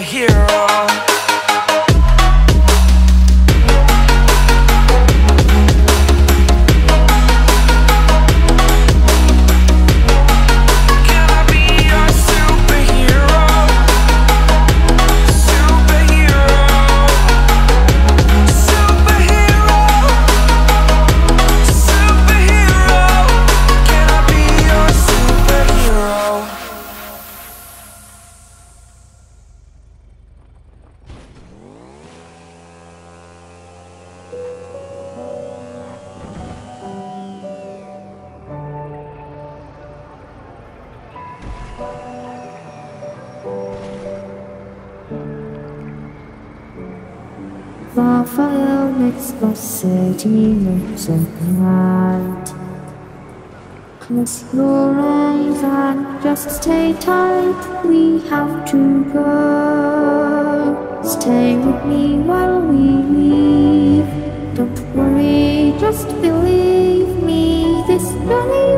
hero. It's proceedings of night. Close your eyes and just stay tight. We have to go. Stay with me while we leave. Don't worry, just believe me. This journey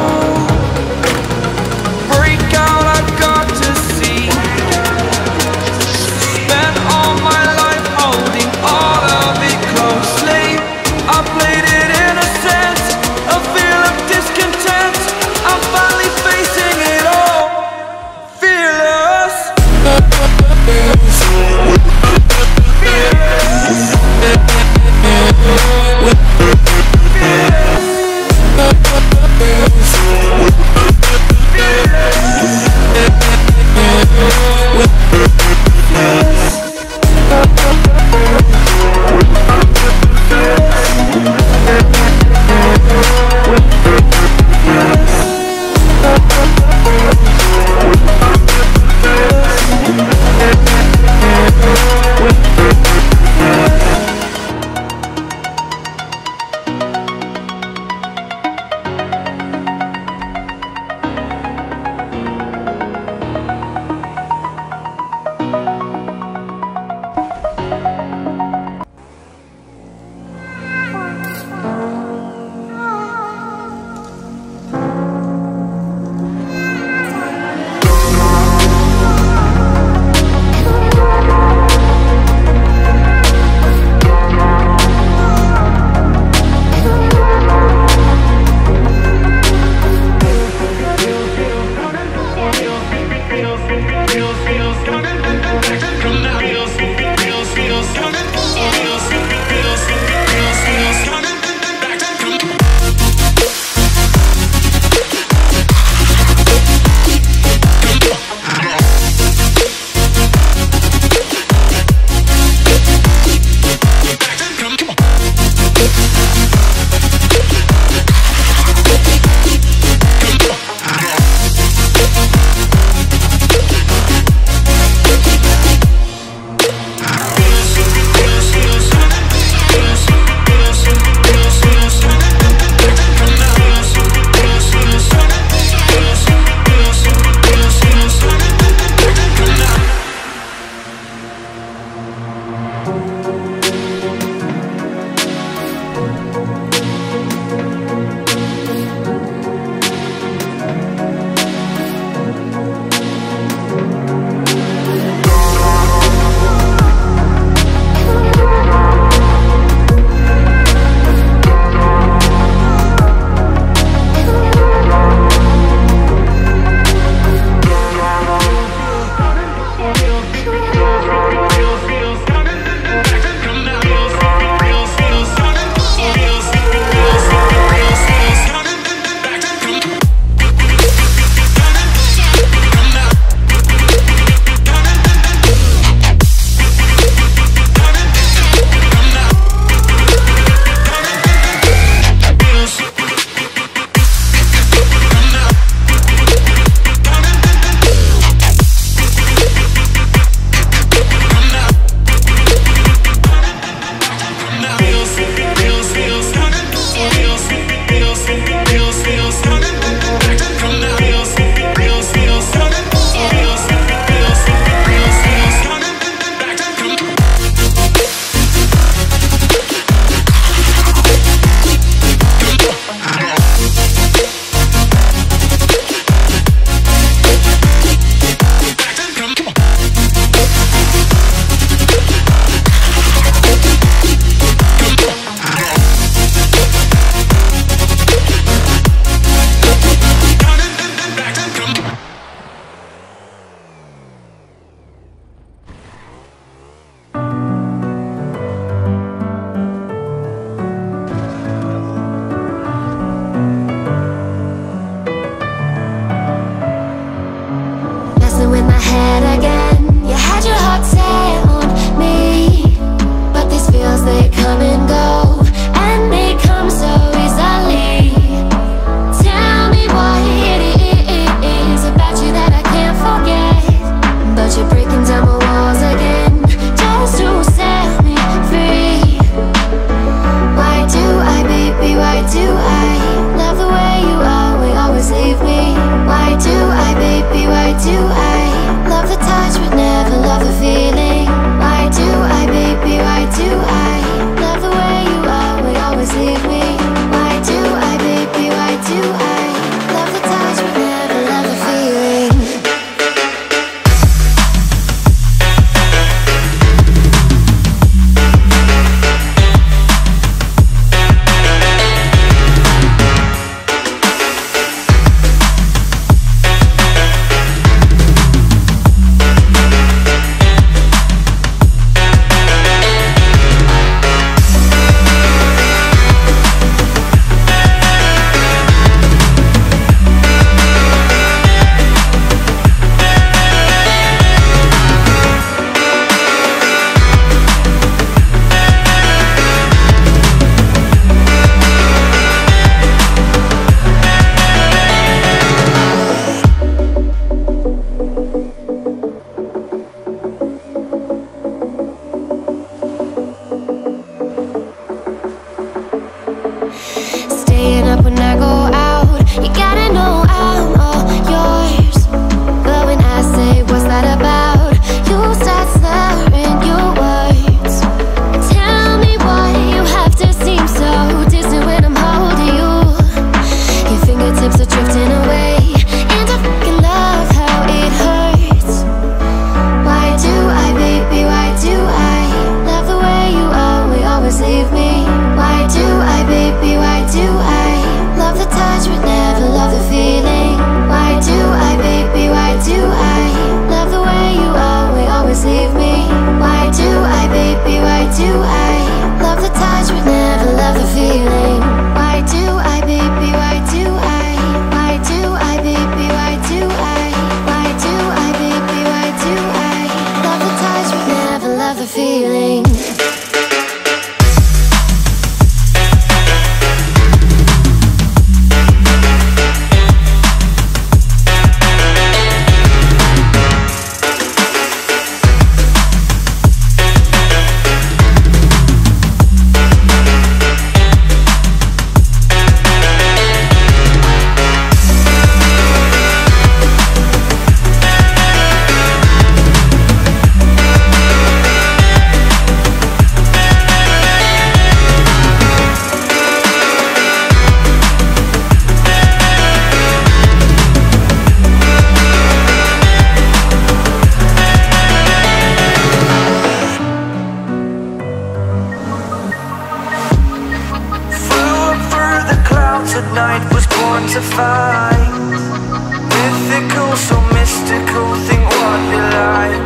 night was born to fight. Mythical, so mystical, think what you like.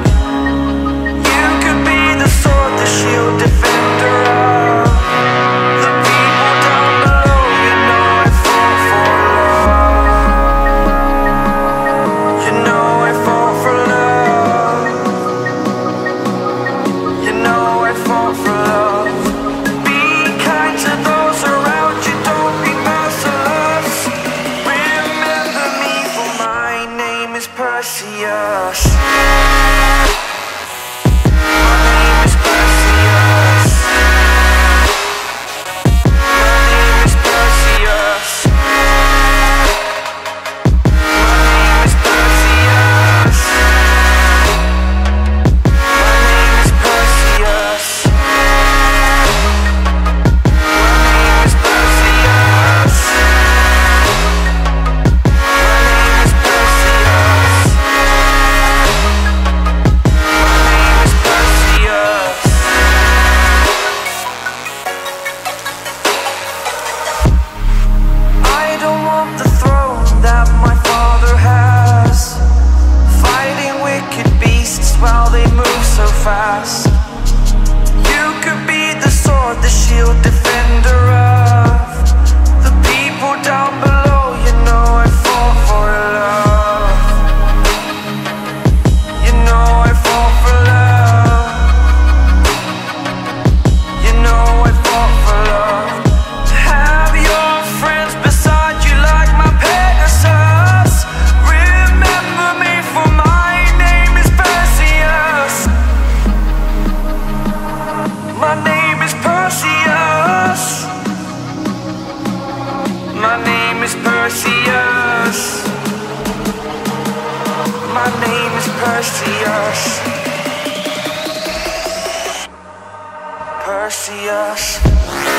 You could be the sword, the shield, defense fast You could be the sword, the shield, the Perseus. Perseus.